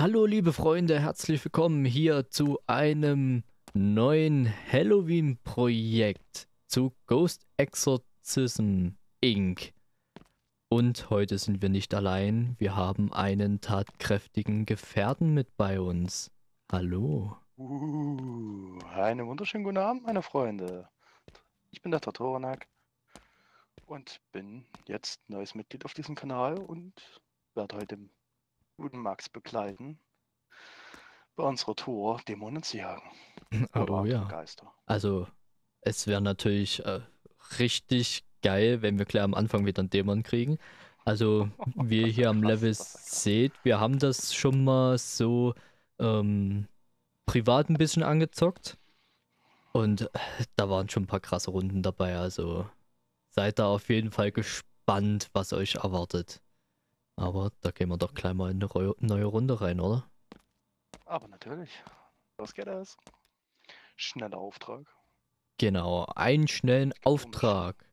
Hallo liebe Freunde, herzlich willkommen hier zu einem neuen Halloween-Projekt zu Ghost Exorcism Inc. Und heute sind wir nicht allein, wir haben einen tatkräftigen Gefährten mit bei uns. Hallo. Uh, einen wunderschönen guten Abend, meine Freunde. Ich bin der Tatoranak und bin jetzt neues Mitglied auf diesem Kanal und werde heute guten Max begleiten bei unserer Tour Dämonen zu jagen. Oh ja. Geister. Also, es wäre natürlich äh, richtig geil, wenn wir gleich am Anfang wieder einen Dämon kriegen. Also, wie ihr hier am Level seht, wir haben das schon mal so ähm, privat ein bisschen angezockt. Und äh, da waren schon ein paar krasse Runden dabei. Also, seid da auf jeden Fall gespannt, was euch erwartet. Aber da gehen wir doch gleich mal in eine neue Runde rein, oder? Aber natürlich. Los geht es. Schneller Auftrag. Genau, einen schnellen Auftrag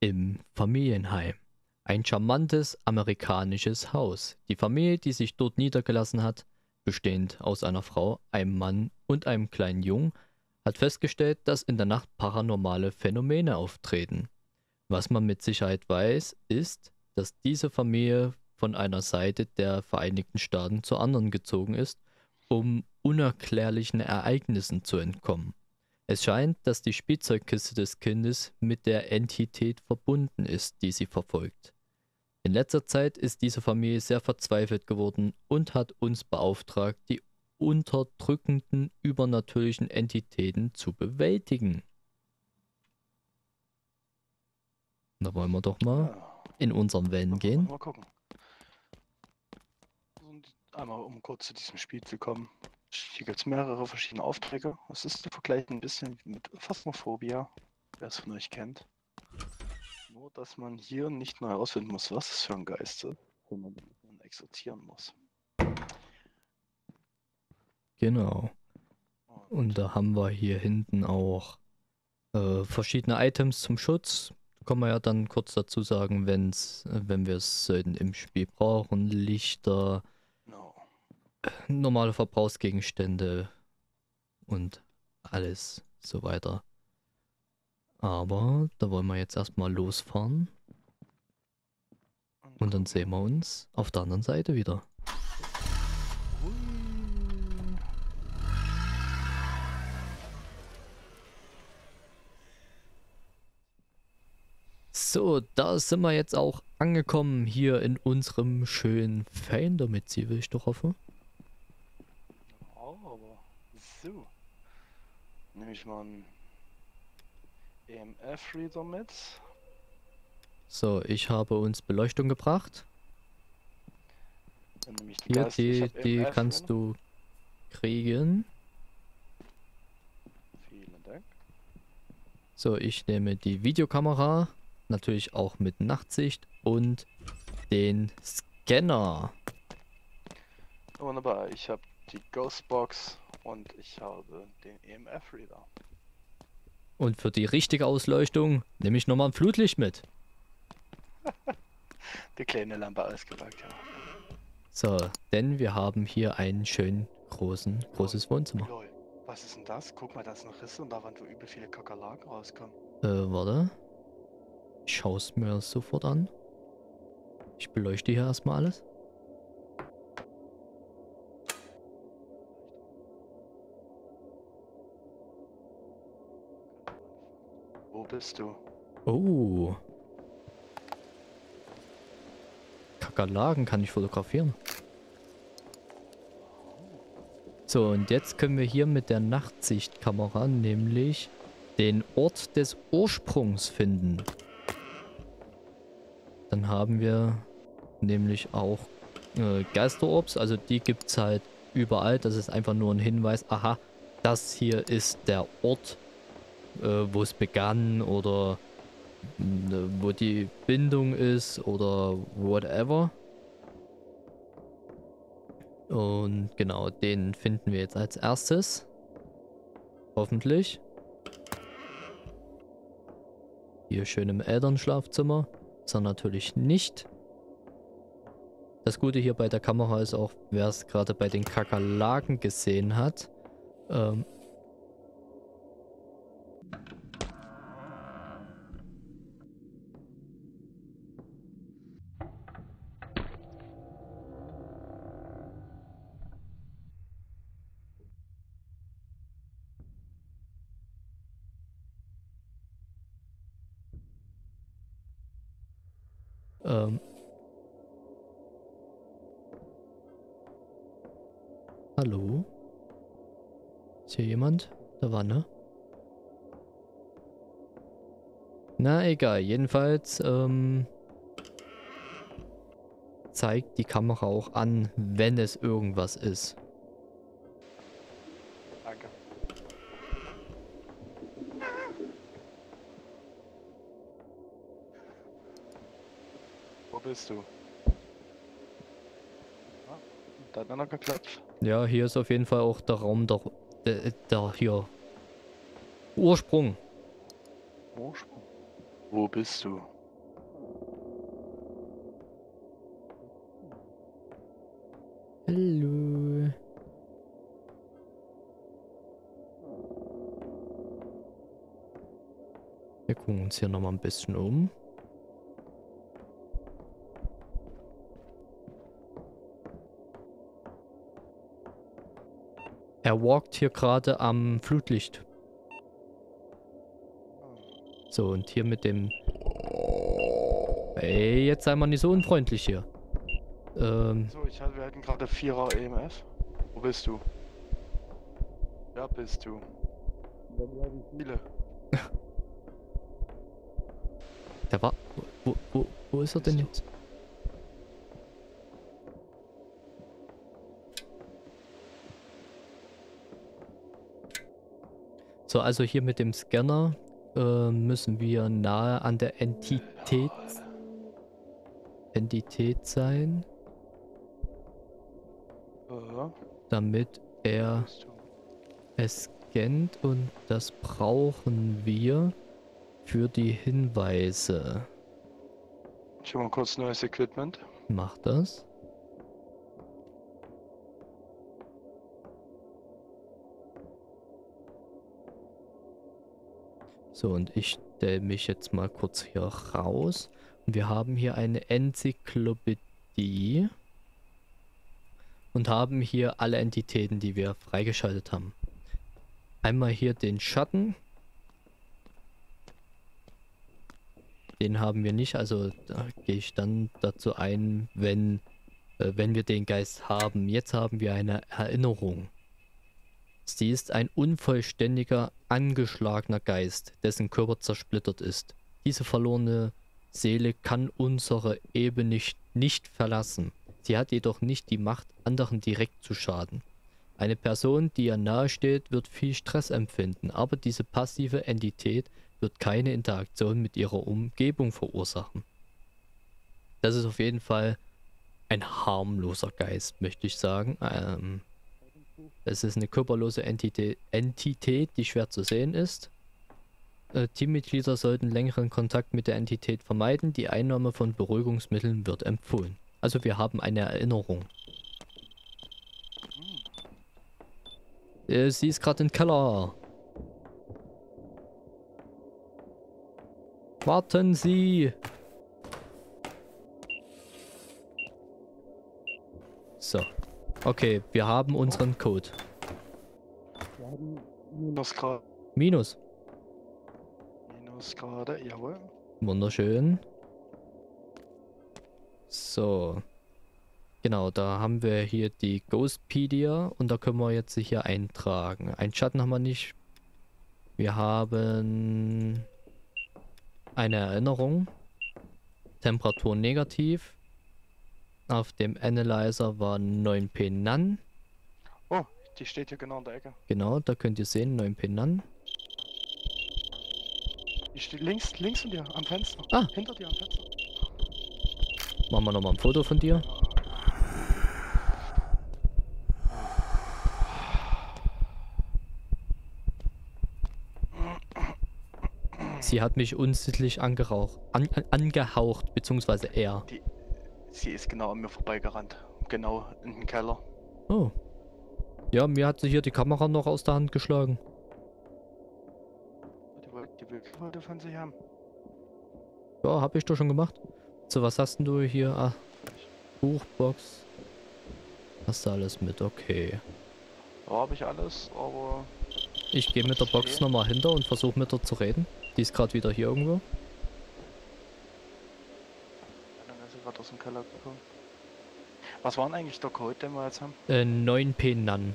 im Familienheim. Ein charmantes amerikanisches Haus. Die Familie, die sich dort niedergelassen hat, bestehend aus einer Frau, einem Mann und einem kleinen Jungen, hat festgestellt, dass in der Nacht paranormale Phänomene auftreten. Was man mit Sicherheit weiß, ist, dass diese Familie von einer Seite der Vereinigten Staaten zur anderen gezogen ist, um unerklärlichen Ereignissen zu entkommen. Es scheint, dass die Spielzeugkiste des Kindes mit der Entität verbunden ist, die sie verfolgt. In letzter Zeit ist diese Familie sehr verzweifelt geworden und hat uns beauftragt, die unterdrückenden übernatürlichen Entitäten zu bewältigen. Da wollen wir doch mal in unseren Wellen gehen. Mal gucken. Einmal, um kurz zu diesem Spiel zu kommen. Hier gibt es mehrere verschiedene Aufträge. Es ist zu vergleichen ein bisschen mit Phasmophobia, wer es von euch kennt. Nur, dass man hier nicht nur herausfinden muss, was es für ein Geist ist, sondern man exorzieren muss. Genau. Und da haben wir hier hinten auch äh, verschiedene Items zum Schutz. Kann man ja dann kurz dazu sagen, wenn's, wenn wir es im Spiel brauchen. Lichter. Normale Verbrauchsgegenstände und alles so weiter. Aber da wollen wir jetzt erstmal losfahren und dann sehen wir uns auf der anderen Seite wieder. So, da sind wir jetzt auch angekommen hier in unserem schönen Fan-Domizil, will ich doch hoffen. So. Nehme ich mal einen EMF-Reader mit. So, ich habe uns Beleuchtung gebracht. Dann nehme ich die Hier, Geist- die, die EMF kannst du kriegen. Vielen Dank. So, ich nehme die Videokamera, natürlich auch mit Nachtsicht und den Scanner. Wunderbar, ich habe die Ghostbox und ich habe den EMF-Reader. Und für die richtige Ausleuchtung nehme ich nochmal ein Flutlicht mit. Die kleine Lampe ausgepackt, ja. So, denn wir haben hier einen schönen großen, großes Wohnzimmer. Lol, was ist denn das? Guck mal, da ist noch Risse und da waren wo übel viele Kakerlaken rauskommen. Äh, warte. Ich schaue es mir sofort an. Ich beleuchte hier erstmal alles. Bist du? Oh. Kakerlaken kann ich fotografieren. So, und jetzt können wir hier mit der Nachtsichtkamera nämlich den Ort des Ursprungs finden. Dann haben wir nämlich auch äh, Geisterorbs, also die gibt es halt überall. Das ist einfach nur ein Hinweis, aha, das hier ist der Ort, äh, wo es begann oder mh, wo die Bindung ist oder whatever. Und genau, den finden wir jetzt als erstes. Hoffentlich. Hier schön im Elternschlafzimmer. Ist er natürlich nicht. Das Gute hier bei der Kamera ist auch, wer es gerade bei den Kakerlaken gesehen hat. Ähm, egal. Jedenfalls, ähm, zeigt die Kamera auch an, wenn es irgendwas ist. Danke. Wo bist du? Ah, da hat einer geklappt. Ja, hier ist auf jeden Fall auch der Raum der, der, der hier. Ursprung. Ursprung. Wo bist du? Hallo. Wir gucken uns hier nochmal ein bisschen um. Er walkt hier gerade am Flutlicht. So, und hier mit dem... Ey, jetzt sei mal nicht so unfreundlich hier. Ähm, So, ich hatte, wir hatten gerade Vierer EMF. Wo bist du? Ja, bist du. Viele. der war... Wo, wo, wo ist er denn jetzt? So, also hier mit dem Scanner äh, müssen wir nahe an der Entität, Entität sein, damit er es scannt und das brauchen wir für die Hinweise. Schon mal kurz neues Equipment. Macht das. So, und ich stelle mich jetzt mal kurz hier raus. Und wir haben hier eine Enzyklopädie. Und haben hier alle Entitäten, die wir freigeschaltet haben. Einmal hier den Schatten. Den haben wir nicht, also gehe ich dann dazu ein, wenn, äh, wenn wir den Geist haben. Jetzt haben wir eine Erinnerung. Sie ist ein unvollständiger, angeschlagener Geist, dessen Körper zersplittert ist. Diese verlorene Seele kann unsere Ebene nicht, nicht verlassen. Sie hat jedoch nicht die Macht, anderen direkt zu schaden. Eine Person, die ihr nahesteht, wird viel Stress empfinden, aber diese passive Entität wird keine Interaktion mit ihrer Umgebung verursachen. Das ist auf jeden Fall ein harmloser Geist, möchte ich sagen. Ähm, es ist eine körperlose Entität, die schwer zu sehen ist. Äh, Teammitglieder sollten längeren Kontakt mit der Entität vermeiden. Die Einnahme von Beruhigungsmitteln wird empfohlen. Also wir haben eine Erinnerung. Äh, sie ist gerade im Keller. Warten Sie! Okay, wir haben unseren Code. Minusgrade. Minus. Minusgrade, jawohl. Wunderschön. So. Genau, da haben wir hier die Ghostpedia und da können wir jetzt hier eintragen. Ein Schatten haben wir nicht. Wir haben eine Erinnerung. Temperatur negativ. Auf dem Analyzer war 9p Nan. Oh, die steht hier genau in der Ecke. Genau, da könnt ihr sehen, 9p Nan. Die steht links, links von dir am Fenster. Ah. Hinter dir am Fenster. Machen wir nochmal ein Foto von dir. Sie hat mich unsittlich angeraucht, an, an, angehaucht, beziehungsweise er. Sie ist genau an mir vorbeigerannt. Genau in den Keller. Oh. Ja, mir hat sie hier die Kamera noch aus der Hand geschlagen. Die wollte von sich haben. Ja, hab ich doch schon gemacht. So, was hast denn du hier? Ah, Buchbox. Hast du alles mit, okay. Da habe ich alles, aber Ich gehe mit der Box nochmal hinter und versuche mit der zu reden. Die ist gerade wieder hier irgendwo. dann ist sie gerade aus dem Keller gekommen. Was war denn eigentlich der Code, den wir jetzt haben? Äh, 9P Nan.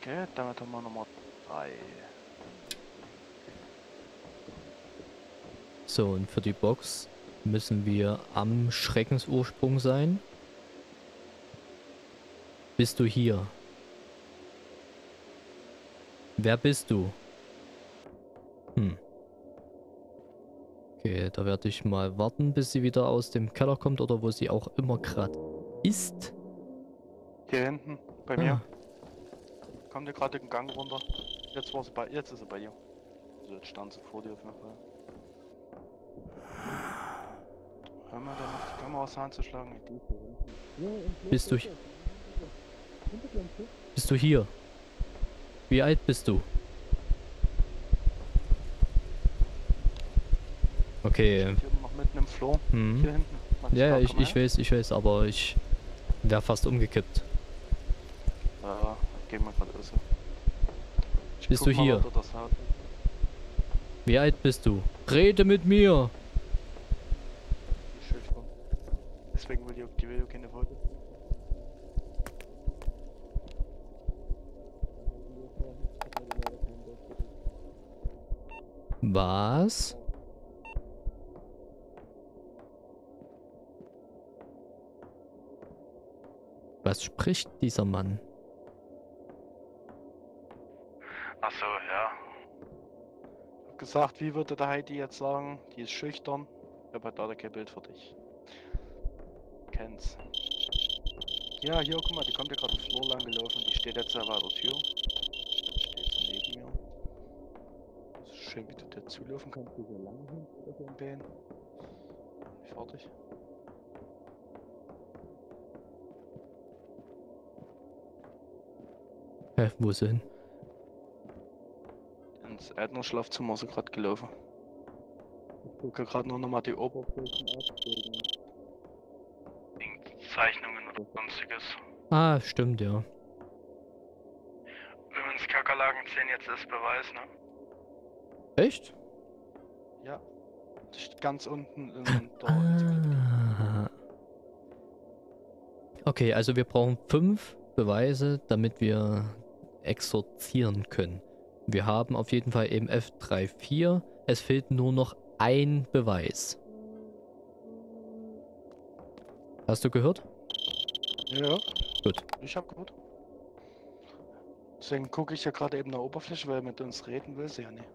Okay, damit haben wir Nummer 3. So, und für die Box müssen wir am Schreckensursprung sein. Bist du hier? Wer bist du? Hm. Okay, da werde ich mal warten, bis sie wieder aus dem Keller kommt oder wo sie auch immer gerade ist. Hier hinten, bei Ah, mir. Kommt ihr gerade den Gang runter? Jetzt war sie bei jetzt ist sie bei dir. Also jetzt stand sie vor dir auf jeden Fall. Hör mal, da noch die Kamera aus der Hand zu schlagen. Bist du, hi- bist du hier? Wie alt bist du? Okay. Hier noch mitten im Flur. Hm. Hier hinten. Mach Ja, ja, ich, ich weiß, ich weiß, aber ich wäre fast umgekippt. Ja, gehen wir gerade aus. Ich Bist du mal, hier? du. Wie alt bist du? Rede mit mir! Schüchtern. Deswegen will die, die auch keine Fotos. Was? Was spricht dieser Mann? Ach so, ja. Hab gesagt, wie würde der Heidi jetzt sagen? Die ist schüchtern. Ich hab halt leider kein Bild für dich. Kenn's. Ja, hier, guck mal, die kommt ja gerade im Flur lang gelaufen. Die steht jetzt ja bei der Tür. Steht so neben mir. Das ist schön, wie du dir zulaufen kannst. Wie so lang hin auf den Beinen. Fertig. Hä, wo ist er hin? Ins Erdner-Schlafzimmer ist sie gerade gelaufen. Ich gucke gerade nur nochmal die Oberflächen ab. Zeichnungen oder sonstiges. Ah, stimmt, ja. Übrigens, Kakerlaken zählen jetzt als Beweis, ne? Echt? Ja. Ganz unten in der Enzyklopädie. Ah. Okay, also wir brauchen fünf Beweise, damit wir exorzieren können. Wir haben auf jeden Fall eben F34. Es fehlt nur noch ein Beweis. Hast du gehört? Ja. Gut. Ich hab gut. Deswegen gucke ich ja gerade eben der Oberfläche, weil er mit uns reden will, sie ja nicht.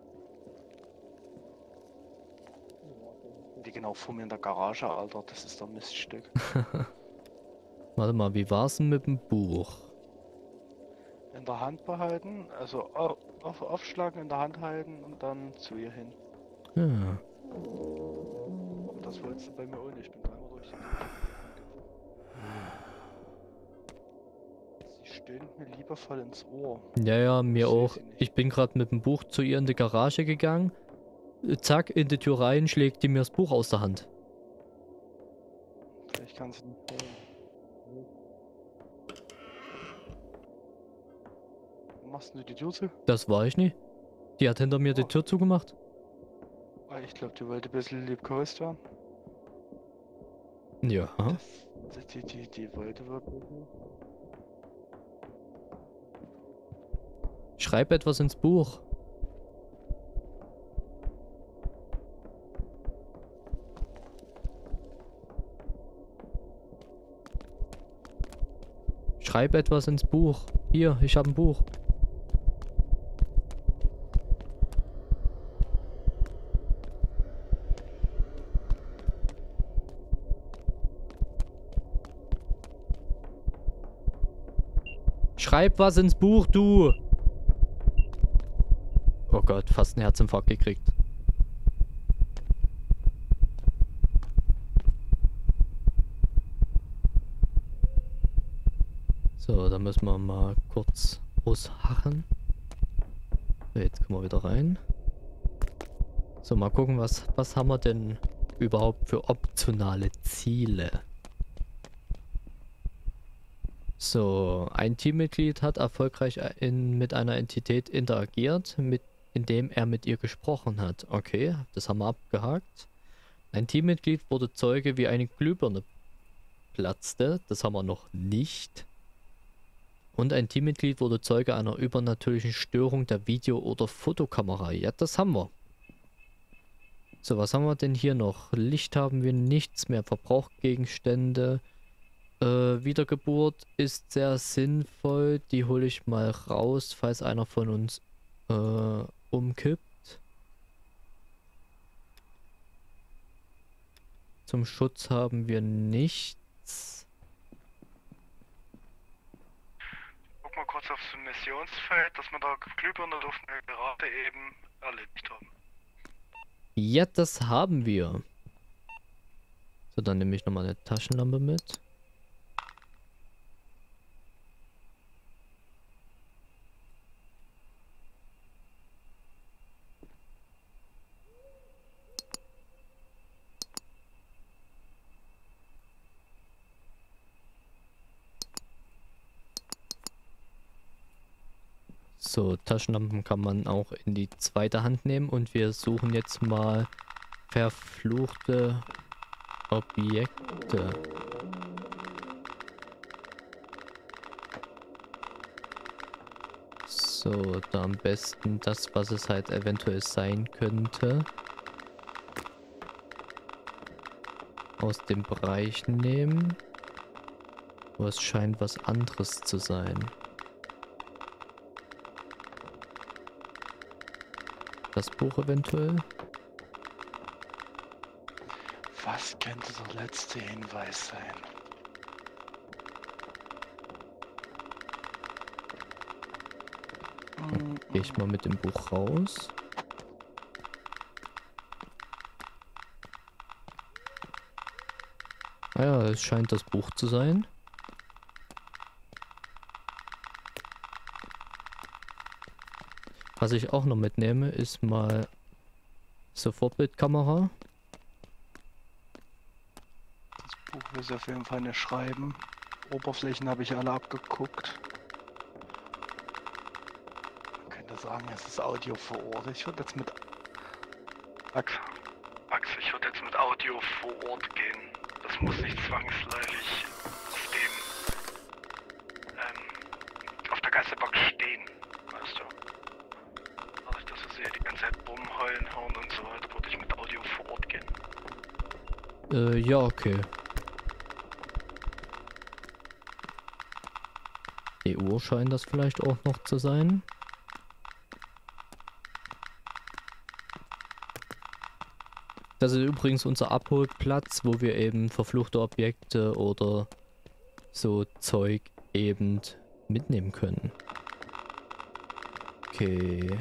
Die genau vor mir in der Garage, Alter, das ist doch Miststück. Warte mal, wie war's denn mit dem Buch? In der Hand behalten, also au- auf, aufschlagen, in der Hand halten und dann zu ihr hin. Ja. Aber das wolltest du bei mir nicht, ich bin dreimal durch die Sie stöhnt mir liebevoll ins Ohr. Ja, ja, mir Ich auch. Ich bin gerade mit dem Buch zu ihr in die Garage gegangen. Zack, in die Tür rein, schlägt die mir das Buch aus der Hand. Vielleicht kannst du nicht hören. Machst du die Tür zu? Das war ich nie. Die hat hinter mir die Oh. Tür zugemacht. Ah, Ich glaube, die wollte ein bisschen liebkost werden. Ja. Das, die, die, die wollte wirklich. Schreib etwas ins Buch. Schreib etwas ins Buch. Hier, ich habe ein Buch. Schreib was ins Buch, du! Oh Gott, fast einen Herzinfarkt gekriegt. So, da müssen wir mal kurz ausharren. So, jetzt kommen wir wieder rein. So, mal gucken, was, was haben wir denn überhaupt für optionale Ziele? So, ein Teammitglied hat erfolgreich in, mit einer Entität interagiert, mit, indem er mit ihr gesprochen hat. Okay, das haben wir abgehakt. Ein Teammitglied wurde Zeuge, wie eine Glühbirne platzte. Das haben wir noch nicht. Und ein Teammitglied wurde Zeuge einer übernatürlichen Störung der Video- oder Fotokamera. Ja, das haben wir. So, was haben wir denn hier noch? Licht haben wir nichts mehr. Verbrauchgegenstände. Äh, Wiedergeburt ist sehr sinnvoll. Die hole ich mal raus, falls einer von uns äh, umkippt. Zum Schutz haben wir nichts. Guck mal kurz aufs Missionsfeld, dass wir da Glühbirne durften wir gerade eben erledigt haben. Ja, das haben wir. So, dann nehme ich nochmal eine Taschenlampe mit. So, Taschenlampen kann man auch in die zweite Hand nehmen und wir suchen jetzt mal verfluchte Objekte. So, da am besten das, was es halt eventuell sein könnte. Aus dem Bereich nehmen. Aber es scheint was anderes zu sein. Das Buch eventuell. Was könnte der letzte Hinweis sein? Gehe ich mal mit dem Buch raus. Ah ja, es scheint das Buch zu sein. Was ich auch noch mitnehme, ist mal Sofortbildkamera. Das Buch sie auf jeden Fall nicht schreiben. Oberflächen habe ich alle abgeguckt. Man könnte sagen, es ist Audio vor Ort. Ich würde jetzt mit Max, Max, ich würde jetzt mit Audio vor Ort gehen. Das muss nicht zwangsläufig auf dem ähm, auf der Geisterbank stehen, weißt du. Dadurch, dass wir sie ja die ganze Zeit rumheulen, hauen und so weiter, würde ich mit Audio vor Ort gehen. Äh, ja, okay. Die Uhr scheint das vielleicht auch noch zu sein. Das ist übrigens unser Abholplatz, wo wir eben verfluchte Objekte oder so Zeug eben mitnehmen können. Okay.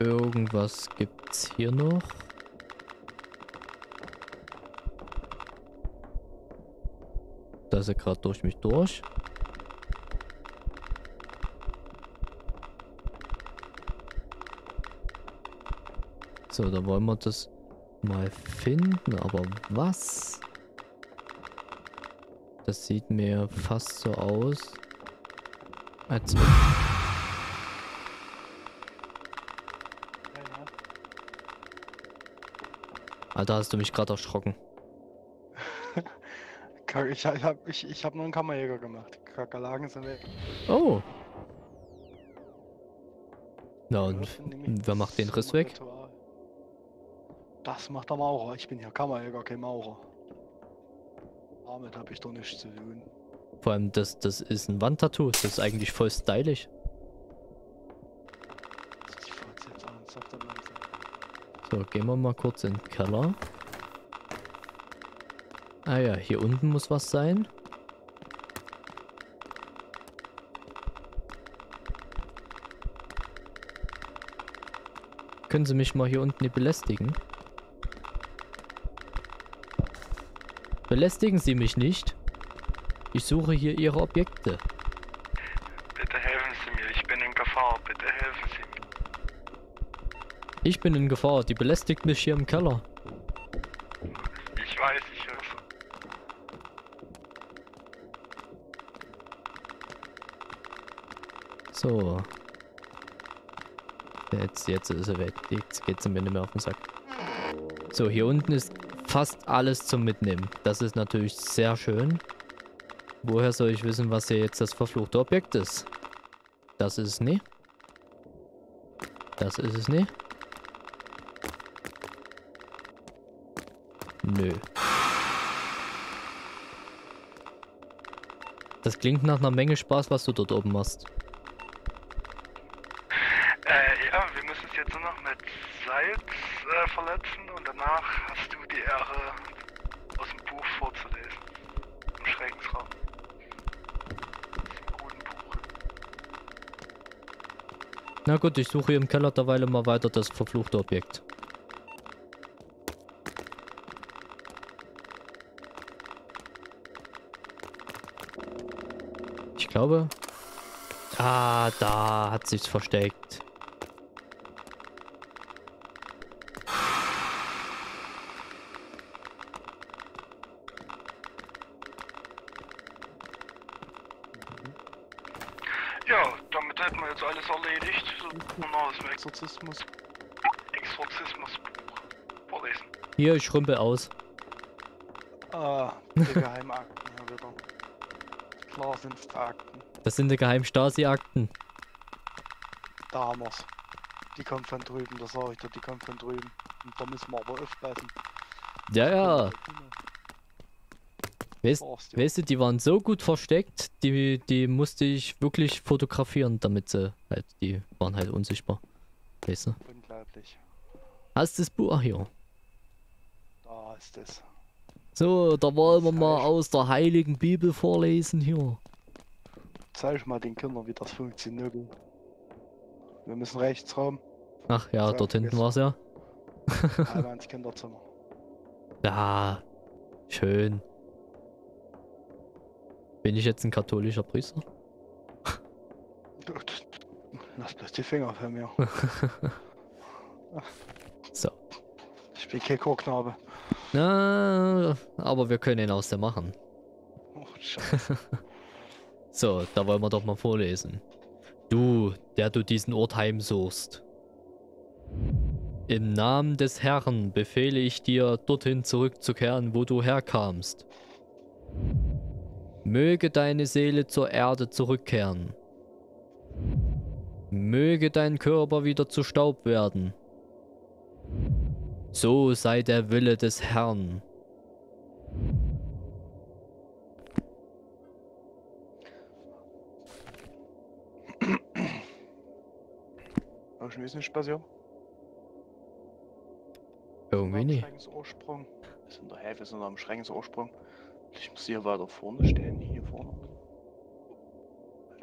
Irgendwas gibt's hier noch. Da ist er gerade durch mich durch. So, da wollen wir das mal finden, aber was? Das sieht mir fast so aus, als. Alter, hast du mich gerade erschrocken. Ich, ich habe ich, ich hab nur einen Kammerjäger gemacht. Kakerlaken sind weg. Oh. Na und wer macht den Riss weg? Ritual. Das macht der Maurer. Ich bin ja Kammerjäger, kein Maurer. Damit habe ich doch nichts zu tun. Vor allem, das, das ist ein Wandtattoo. Das ist eigentlich voll stylisch. So, gehen wir mal kurz in den Keller. Ah ja, hier unten muss was sein. Können Sie mich mal hier unten nicht belästigen? Belästigen Sie mich nicht. Ich suche hier Ihre Objekte. Bitte helfen Sie mir, ich bin in Gefahr. Bitte helfen Sie mir. Ich bin in Gefahr. Die belästigt mich hier im Keller. So. Jetzt, jetzt ist er weg. Jetzt geht sie mir nicht mehr auf den Sack. So, hier unten ist fast alles zum Mitnehmen. Das ist natürlich sehr schön. Woher soll ich wissen, was hier jetzt das verfluchte Objekt ist? Das ist es nicht. Das ist es nicht. Nö. Das klingt nach einer Menge Spaß, was du dort oben machst. Gut, ich suche hier im Keller derweil mal weiter das verfluchte Objekt. Ich glaube... Ah, da hat sich's versteckt. Ja, damit hätten wir jetzt alles erledigt. So, Exorzismus. Exorzismusbuch vorlesen. Hier, ich rümpel aus. Ah, die Geheimakten hier wieder. Klar sind es Akten. Das sind die Geheim-Stasi-Akten. Da haben wir's. Die kommen von drüben, das sag ich dir, die kommen von drüben. Und da müssen wir aber aufpassen. Ja, ja. Weißt, weißt du, die waren so gut versteckt, die, die musste ich wirklich fotografieren, damit sie halt, die waren halt unsichtbar. Weißt du? Unglaublich. Hast du das Buch hier? Da ist es. So, da wollen wir mal aus der heiligen Bibel vorlesen hier. Zeig mal den Kindern, wie das funktioniert. Wir müssen rechts rum. Ach ja, dort hinten jetzt. war's ja. Einmal ins Kinderzimmer. Ja, schön. Bin ich jetzt ein katholischer Priester? Lass bloß die Finger von mir. So. Ich bin kein Chorknabe. Na, aber wir können ihn aus der machen. Oh. So, da wollen wir doch mal vorlesen. Du, der du diesen Ort heimsuchst. Im Namen des Herrn befehle ich dir, dorthin zurückzukehren, wo du herkamst. Möge deine Seele zur Erde zurückkehren. Möge dein Körper wieder zu Staub werden. So sei der Wille des Herrn. Hast du nicht passiert? Irgendwie nicht. Schreckensursprung. Wir sind der Hälfte, wir sind am Schreckensursprung. Ich muss hier weiter vorne stehen, hier vorne.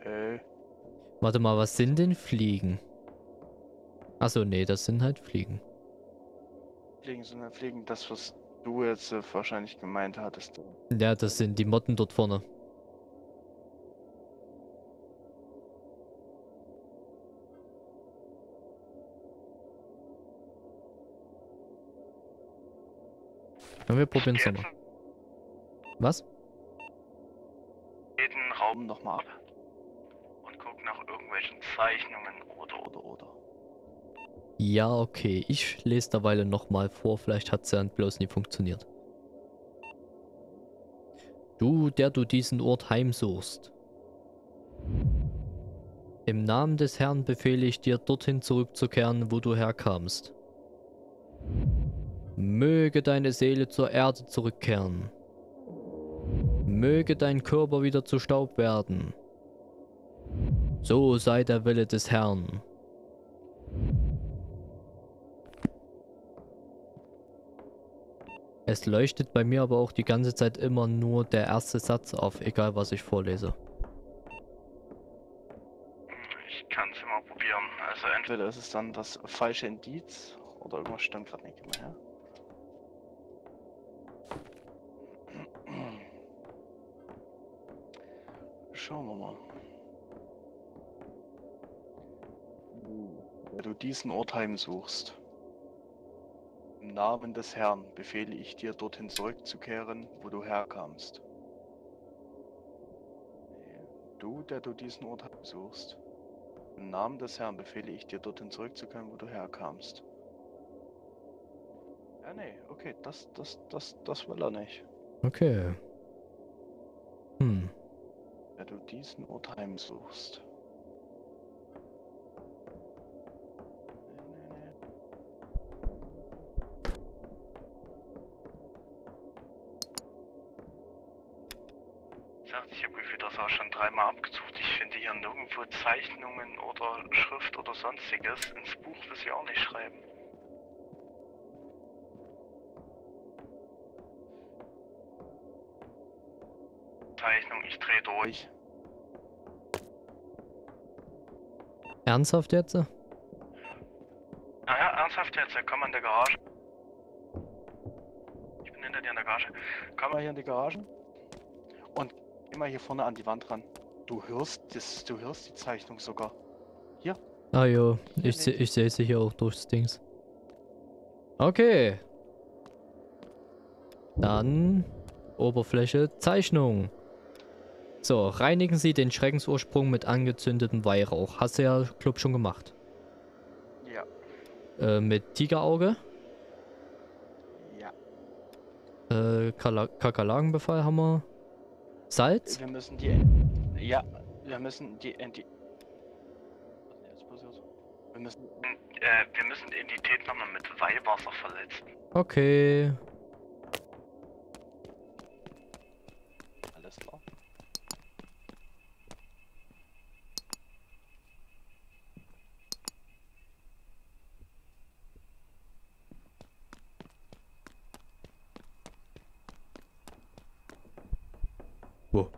Äh, Warte mal, was sind denn Fliegen? Achso, nee, das sind halt Fliegen. fliegen sind wir fliegen. Das, was du jetzt äh, wahrscheinlich gemeint hattest. Ja, das sind die Motten dort vorne. Ja, wir probieren es nochmal. Was? jeden Raum nochmal ab. und guck nach irgendwelchen Zeichnungen oder Oder, oder. Ja, okay. Ich lese derweil nochmal vor. Vielleicht hat es ja bloß nie funktioniert. Du, der du diesen Ort heimsuchst. Im Namen des Herrn befehle ich dir, dorthin zurückzukehren, wo du herkamst. Möge deine Seele zur Erde zurückkehren. Möge dein Körper wieder zu Staub werden. So sei der Wille des Herrn. Es leuchtet bei mir aber auch die ganze Zeit immer nur der erste Satz auf, egal was ich vorlese. Ich kann es immer probieren. Also entweder ist es dann das falsche Indiz oder irgendwas stimmt gerade nicht mehr. Schauen wir mal. Da du diesen Ort heimsuchst, im Namen des Herrn befehle ich dir, dorthin zurückzukehren, wo du herkamst. Du, der du diesen Ort heimsuchst, im Namen des Herrn befehle ich dir, dorthin zurückzukehren, wo du herkamst. Ja, nee, okay, das, das, das, das will er nicht. Okay. Der du diesen Ort heimsuchst. Ich habe gefühlt das auch schon dreimal abgesucht. Ich finde hier nirgendwo Zeichnungen oder Schrift oder sonstiges. Ins Buch will sie auch nicht schreiben. Drehe durch. Ernsthaft jetzt? Naja, ernsthaft jetzt, komm an der Garage. Ich bin hinter dir in der Garage. Komm mal hier in die Garage und mal hier vorne an die Wand ran. Du hörst das, du hörst die Zeichnung sogar. Ah jo, ich, nee. ich sehe sie hier auch durchs Dings. Okay. Dann Oberfläche Zeichnung. So, reinigen Sie den Schreckensursprung mit angezündetem Weihrauch. Hast du ja, glaub schon gemacht. Ja. Äh, mit Tigerauge. Ja. Äh, Kakerlakenbefall haben wir. Salz. Wir müssen die. Ja, wir müssen die. passiert? Wir müssen. Äh, wir müssen die Entität nochmal mit Weihwasser verletzen. Okay. Alles klar. Wo?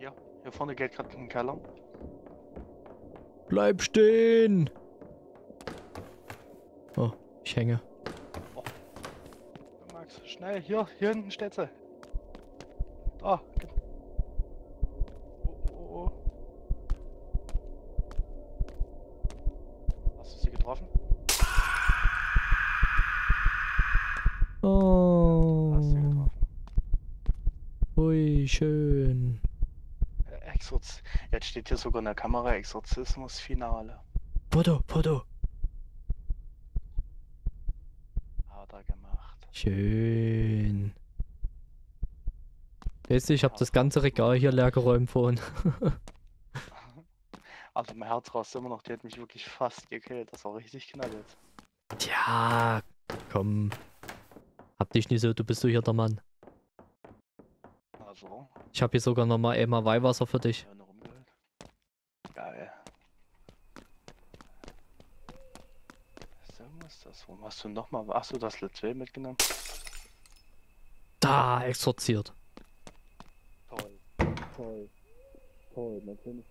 Ja, hier vorne geht gerade in den Keller. Bleib stehen! Oh, ich hänge. Max, schnell, hier, hier hinten steht sie. Da. Steht hier sogar in der Kamera Exorzismus-Finale. Foto, Foto. Hat er gemacht. Schön. Weißt du, ich habe das ganze Regal hier leer geräumt vorhin. Also mein Herz rast immer noch, die hat mich wirklich fast gekillt. Das war richtig knallig. ja, komm. Hab dich nicht so, du bist so hier der Mann. Also, Ich habe hier sogar nochmal einmal Weihwasser für dich. hier eine rumgehört. Geil. So Warum hast du nochmal. Achso, das Let's Play mitgenommen? Da, exorziert. Toll. Toll. Toll, natürlich.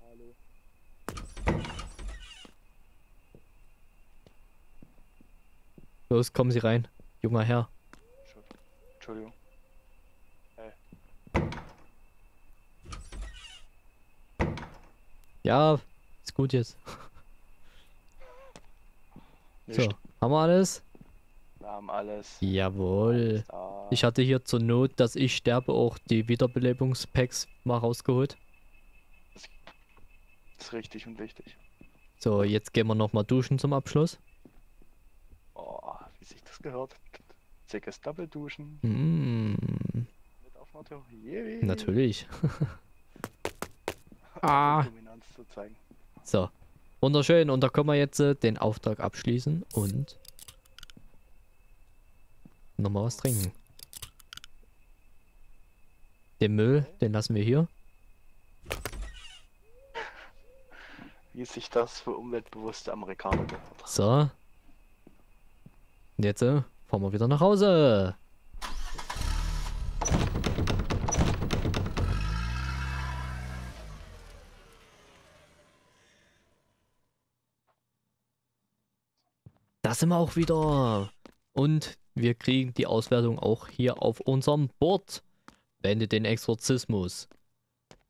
Hallo. Los, kommen Sie rein. Junger Herr. Entschuldigung. Ja, ist gut jetzt. So, haben wir alles? Wir haben alles. Jawohl. Alles. Ich hatte hier zur Not, dass ich sterbe, auch die Wiederbelebungspacks mal rausgeholt. Das ist richtig und wichtig. So, jetzt gehen wir nochmal duschen zum Abschluss. Oh, wie sich das gehört. Zickes Double-Duschen. Mm, Mit Aufnahme. Yay. natürlich. Um Ah. Dominanz zu zeigen. So, wunderschön. Und da können wir jetzt äh, den Auftrag abschließen und nochmal was trinken. Den Müll, den lassen wir hier. Wie sich das für umweltbewusste Amerikaner gehört. So. Und jetzt äh, fahren wir wieder nach Hause. Da sind wir auch wieder. Und wir kriegen die Auswertung auch hier auf unserem Board. Beende den Exorzismus.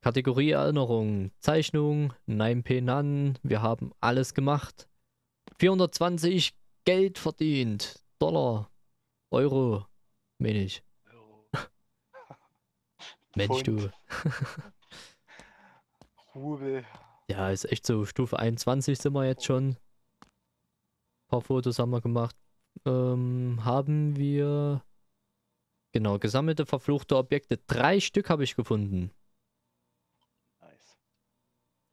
Kategorie Erinnerung, Zeichnung, 9p Nan. Wir haben alles gemacht. 420 Geld verdient. Dollar. Euro. Wenig. Euro. Mensch, du. Rubel. Ja, ist echt so. Stufe 21 sind wir jetzt schon. Ein paar Fotos haben wir gemacht. Ähm, haben wir. Genau, gesammelte verfluchte Objekte. Drei Stück habe ich gefunden. Nice.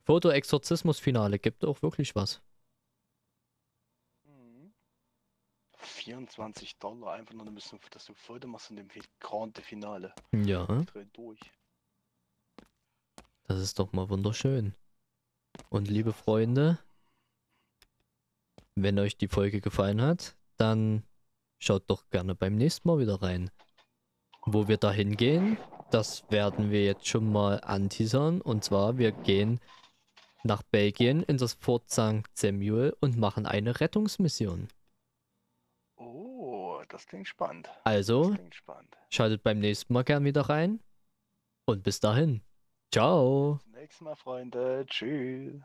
Foto-Exorzismus-Finale gibt auch wirklich was. Mhm. 24 Dollar einfach nur, du- dass du Foto machst in dem Grande Finale. Ja, durch. das ist doch mal wunderschön. Und liebe Freunde, wenn euch die Folge gefallen hat, dann schaut doch gerne beim nächsten Mal wieder rein. Wo wir da hingehen, das werden wir jetzt schon mal anteasern. Und zwar, wir gehen nach Belgien in das Fort St. Samuel und machen eine Rettungsmission. Oh, das klingt spannend. Also, klingt spannend. schaltet beim nächsten Mal gern wieder rein. Und bis dahin. Ciao. Bis zum nächsten Mal, Freunde. Tschüss.